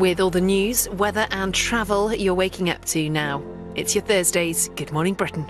With all the news, weather, and travel you're waking up to now. It's your Thursdays. Good morning, Britain.